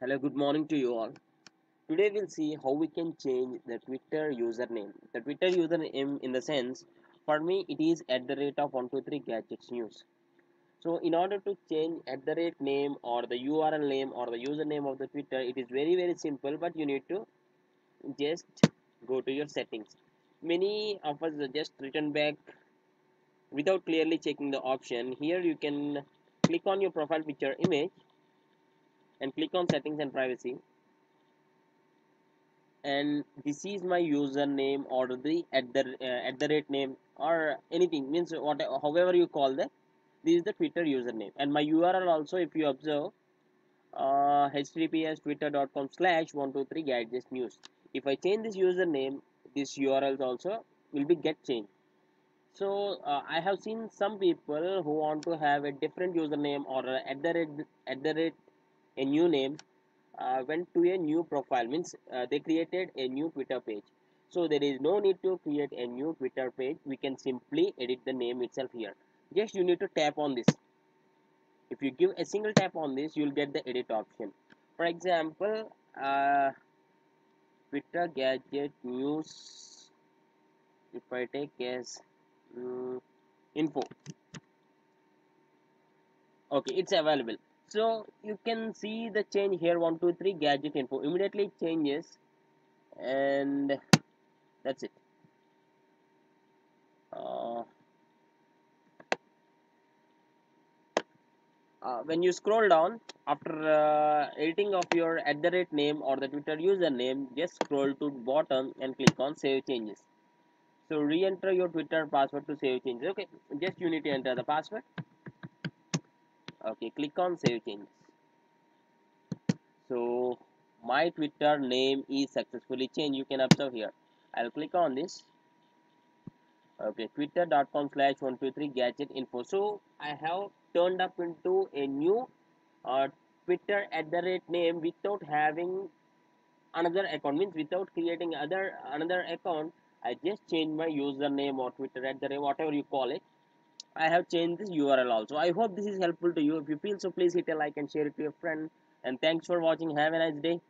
Hello, good morning to you all. Today we'll see how we can change the Twitter username. The Twitter username in the sense, for me it is at the rate of 123 gadgets news. So in order to change at the rate name or the URL name or the username of the Twitter, it is very very simple but you need to just go to your settings. Many of us just return back without clearly checking the option. Here you can click on your profile picture image and click on settings and privacy. And this is my username or the at the uh, at the rate name or anything. Means what however you call that this is the twitter username. And my url also if you observe uh, https twitter.com slash 123 gadgets news. If i change this username this urls also will be get changed. So uh, i have seen some people who want to have a different username or at the rate at the rate a new name uh, went to a new profile. Means uh, they created a new twitter page. So there is no need to create a new twitter page. We can simply edit the name itself here. Just you need to tap on this. If you give a single tap on this you'll get the edit option. For example uh, twitter gadget news if i take as um, info. Okay it's available so you can see the change here. One two three gadget info. Immediately changes. And that's it. Uh, uh, when you scroll down after uh, editing of your at the rate name or the twitter username just scroll to bottom and click on save changes. So re-enter your twitter password to save changes. Okay just you need to enter the password okay click on save changes. So my twitter name is successfully changed. You can observe here. I'll click on this. Okay twitter.com slash 123 gadget info. So i have turned up into a new uh, twitter at the rate name without having another account. Means without creating other another account i just change my username or twitter at the rate whatever you call it i have changed this url also. I hope this is helpful to you. If you feel so please hit a like and share it to your friend. And thanks for watching. Have a nice day